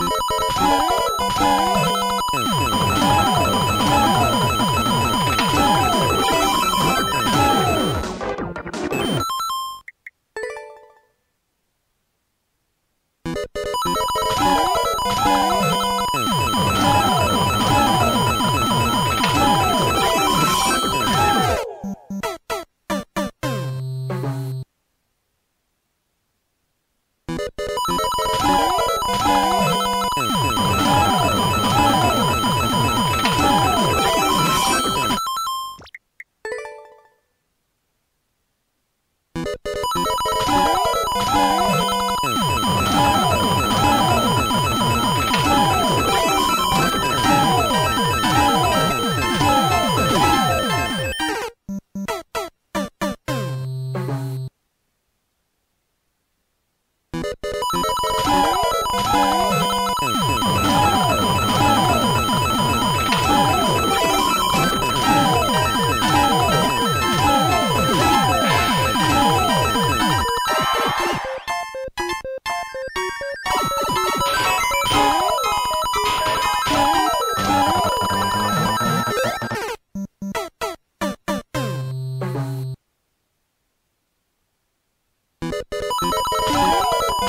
Música Música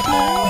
Música